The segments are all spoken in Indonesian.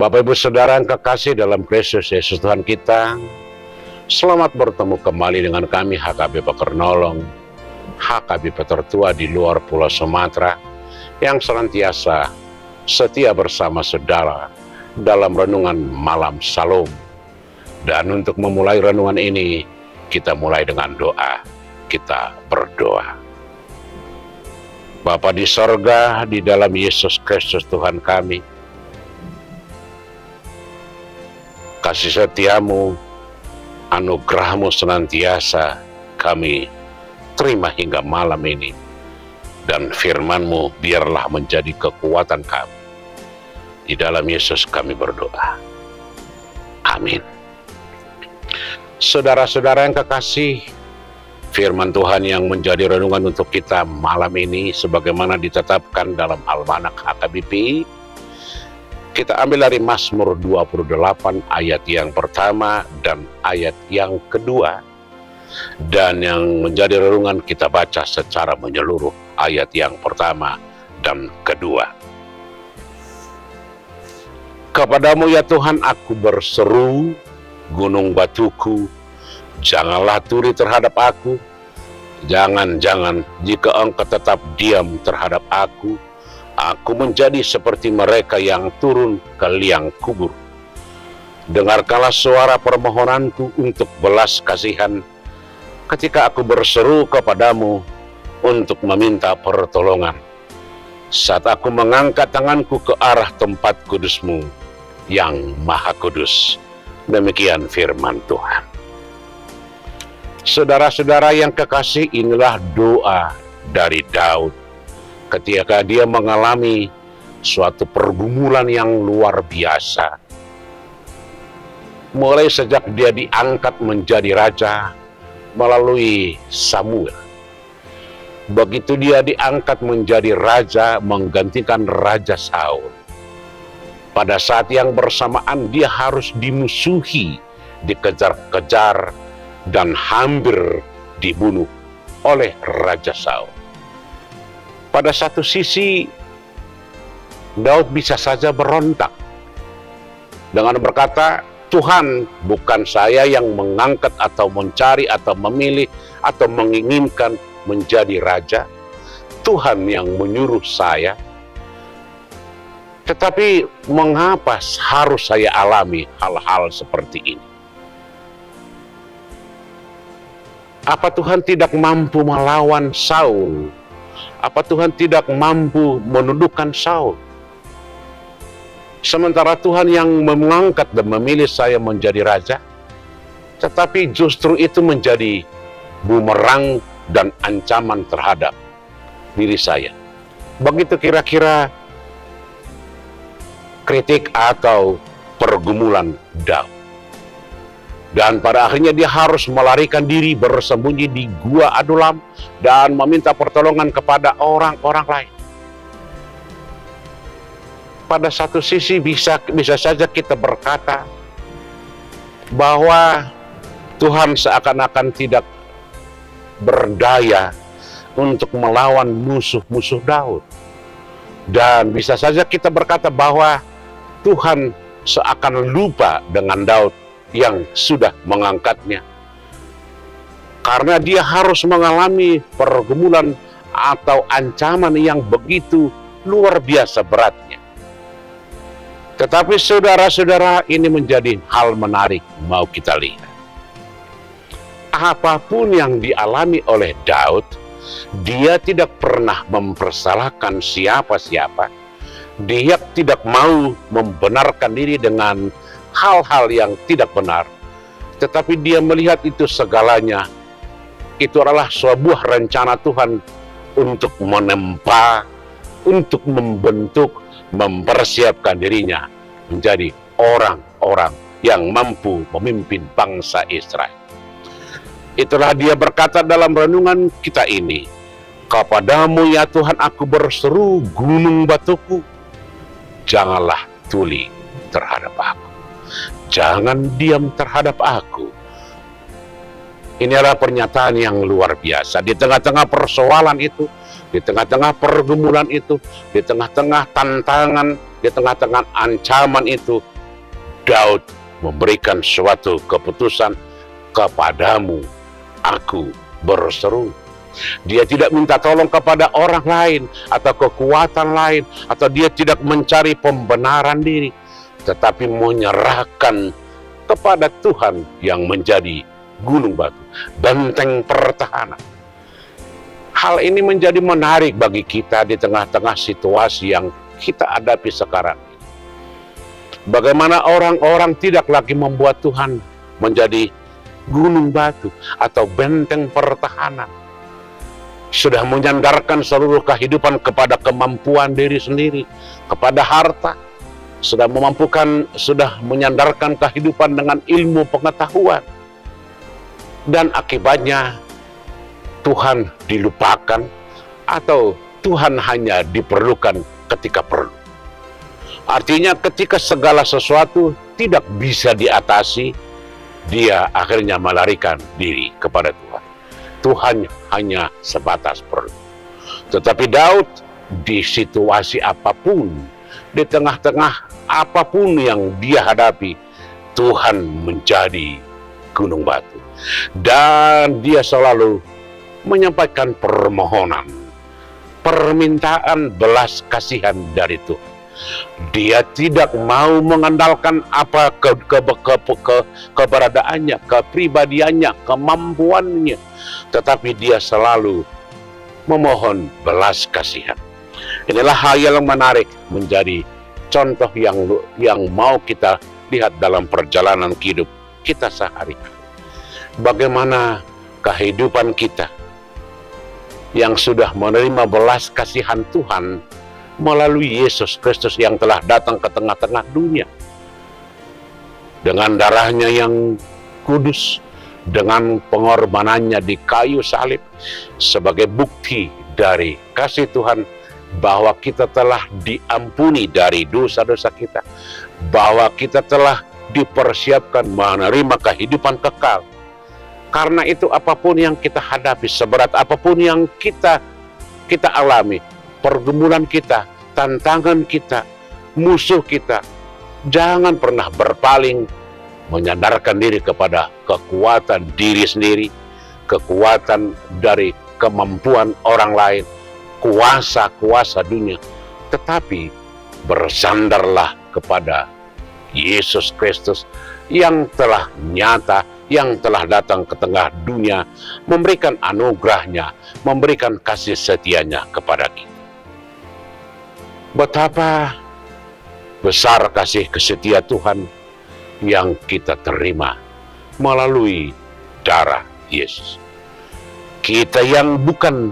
Bapak Ibu Saudara yang kekasih dalam Kristus Yesus Tuhan kita, selamat bertemu kembali dengan kami HKB Pekernolong, HKB Tertua di luar Pulau Sumatera yang senantiasa setia bersama saudara dalam renungan malam Salom. Dan untuk memulai renungan ini, kita mulai dengan doa. Kita berdoa. Bapa di sorga, di dalam Yesus Kristus Tuhan kami, kasih setiamu, anugerahmu senantiasa kami terima hingga malam ini. Dan firmanmu biarlah menjadi kekuatan kami. Di dalam Yesus kami berdoa. Amin. Saudara-saudara yang kekasih, firman Tuhan yang menjadi renungan untuk kita malam ini sebagaimana ditetapkan dalam Almanak HKBP kita ambil dari Mazmur 28 ayat yang pertama dan ayat yang kedua. Dan yang menjadi renungan kita baca secara menyeluruh ayat yang pertama dan kedua. Kepadamu ya Tuhan aku berseru, gunung batuku, janganlah turi terhadap aku. Jangan-jangan jika engkau tetap diam terhadap aku, aku menjadi seperti mereka yang turun ke liang kubur. Dengarkanlah suara permohonanku untuk belas kasihan ketika aku berseru kepadamu untuk meminta pertolongan. Saat aku mengangkat tanganku ke arah tempat kudusmu yang maha kudus. Demikian firman Tuhan. Saudara-saudara yang kekasih inilah doa dari Daud ketika dia mengalami suatu pergumulan yang luar biasa. Mulai sejak dia diangkat menjadi raja melalui Samuel. Begitu dia diangkat menjadi raja menggantikan Raja Saul. Pada saat yang bersamaan dia harus dimusuhi, dikejar-kejar, dan hampir dibunuh oleh Raja Saul. Pada satu sisi, Daud bisa saja berontak dengan berkata, Tuhan bukan saya yang mengangkat atau mencari atau memilih atau menginginkan menjadi raja. Tuhan yang menyuruh saya. Tetapi mengapa harus saya alami hal-hal seperti ini? Apa Tuhan tidak mampu melawan Saul apa Tuhan tidak mampu menundukkan Saul? Sementara Tuhan yang mengangkat dan memilih saya menjadi raja, tetapi justru itu menjadi bumerang dan ancaman terhadap diri saya. Begitu kira-kira kritik atau pergumulan Daud. Dan pada akhirnya dia harus melarikan diri bersembunyi di gua Adulam dan meminta pertolongan kepada orang-orang lain. Pada satu sisi bisa bisa saja kita berkata bahwa Tuhan seakan-akan tidak berdaya untuk melawan musuh-musuh Daud. Dan bisa saja kita berkata bahwa Tuhan seakan lupa dengan Daud yang sudah mengangkatnya. Karena dia harus mengalami pergumulan atau ancaman yang begitu luar biasa beratnya. Tetapi saudara-saudara ini menjadi hal menarik mau kita lihat. Apa pun yang dialami oleh Daud, dia tidak pernah mempersalahkan siapa-siapa. Dia tidak mau membenarkan diri dengan hal-hal yang tidak benar, tetapi dia melihat itu segalanya. Itu adalah sebuah rencana Tuhan untuk menempa, untuk membentuk, mempersiapkan dirinya menjadi orang-orang yang mampu memimpin bangsa Israel. Itulah dia berkata dalam renungan kita ini, Kepadamu ya Tuhan aku berseru gunung batuku, janganlah tuli terhadap aku. Jangan diam terhadap aku. Ini adalah pernyataan yang luar biasa. Di tengah-tengah persoalan itu, di tengah-tengah pergumulan itu, di tengah-tengah tantangan, di tengah-tengah ancaman itu, Daud memberikan suatu keputusan kepadamu aku berseru. Dia tidak minta tolong kepada orang lain atau kekuatan lain atau dia tidak mencari pembenaran diri tetapi menyerahkan kepada Tuhan yang menjadi gunung batu, benteng pertahanan. Hal ini menjadi menarik bagi kita di tengah-tengah situasi yang kita hadapi sekarang. Bagaimana orang-orang tidak lagi membuat Tuhan menjadi gunung batu atau benteng pertahanan. Sudah menyandarkan seluruh kehidupan kepada kemampuan diri sendiri, kepada harta, sudah memampukan, sudah menyandarkan kehidupan dengan ilmu pengetahuan. Dan akibatnya Tuhan dilupakan atau Tuhan hanya diperlukan ketika perlu. Artinya ketika segala sesuatu tidak bisa diatasi, dia akhirnya melarikan diri kepada Tuhan. Tuhan hanya sebatas perlu. Tetapi Daud di situasi apa pun, di tengah-tengah apa pun yang dia hadapi, Tuhan menjadi gunung batu. Dan dia selalu menyampaikan permohonan, permintaan belas kasihan dari Tuhan. Dia tidak mau mengandalkan apa ke, ke, ke, ke, keberadaannya, kepribadiannya, kemampuannya, tetapi dia selalu memohon belas kasihan. Inilah hal yang menarik menjadi contoh yang yang mau kita lihat dalam perjalanan hidup kita sehari-hari. Bagaimana kehidupan kita yang sudah menerima belas kasihan Tuhan melalui Yesus Kristus yang telah datang ke tengah-tengah dunia. Dengan darahnya yang kudus, dengan pengorbanannya di kayu salib sebagai bukti dari kasih Tuhan bahwa kita telah diampuni dari dosa-dosa kita, bahwa kita telah dipersiapkan menerima kehidupan kekal. Karena itu apa pun yang kita hadapi, seberat apa pun yang kita kita alami, pergumulan kita, tantangan kita, musuh kita. Jangan pernah berpaling menyandarkan diri kepada kekuatan diri sendiri, kekuatan dari kemampuan orang lain, kuasa-kuasa dunia. Tetapi bersandarlah kepada Yesus Kristus yang telah nyata, yang telah datang ke tengah dunia, memberikan anugerahnya, memberikan kasih setianya kepada kita. Betapa besar kasih kesetia Tuhan yang kita terima melalui darah Yesus. Kita yang bukan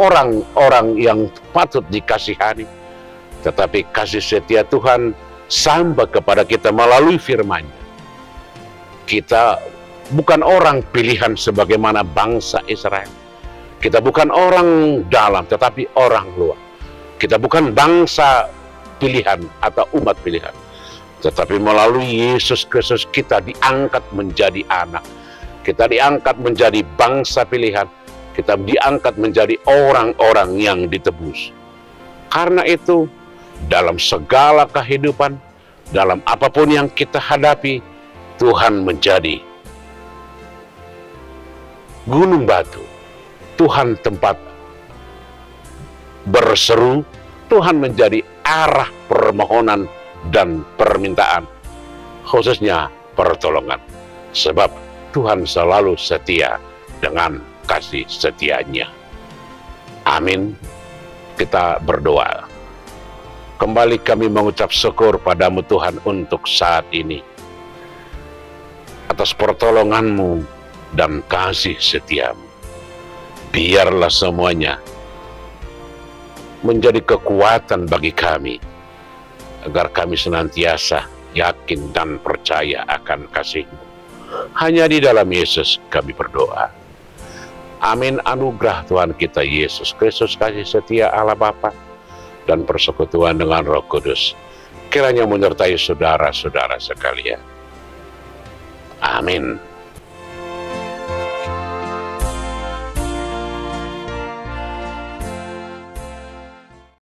orang-orang yang patut dikasihani, tetapi kasih setia Tuhan sampai kepada kita melalui firman-Nya. Kita bukan orang pilihan sebagaimana bangsa Israel. Kita bukan orang dalam, tetapi orang luar. Kita bukan bangsa pilihan atau umat pilihan. Tetapi melalui Yesus Kristus kita diangkat menjadi anak. Kita diangkat menjadi bangsa pilihan. Kita diangkat menjadi orang-orang yang ditebus. Karena itu, dalam segala kehidupan, dalam apa pun yang kita hadapi, Tuhan menjadi gunung batu. Tuhan tempat berseru, Tuhan menjadi arah permohonan dan permintaan, khususnya pertolongan. Sebab Tuhan selalu setia dengan kasih setianya. Amin. Kita berdoa. Kembali kami mengucap syukur padamu Tuhan untuk saat ini. Atas pertolonganmu dan kasih setiamu. Biarlah semuanya menjadi kekuatan bagi kami, agar kami senantiasa yakin dan percaya akan kasih-Mu. Hanya di dalam Yesus kami berdoa. Amin anugerah Tuhan kita Yesus Kristus kasih setia Allah Bapa dan persekutuan dengan Roh Kudus kiranya menyertai saudara-saudara sekalian. Amin.